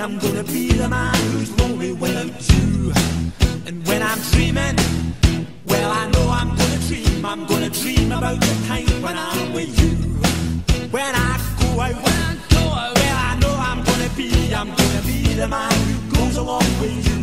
I'm gonna be the man who's lonely without you. And when I'm dreaming, well, I know I'm gonna dream, I'm gonna dream about the time when I'm with you. When I go out, when I go out, well, I know I'm gonna be, I'm gonna be the man who goes along with you.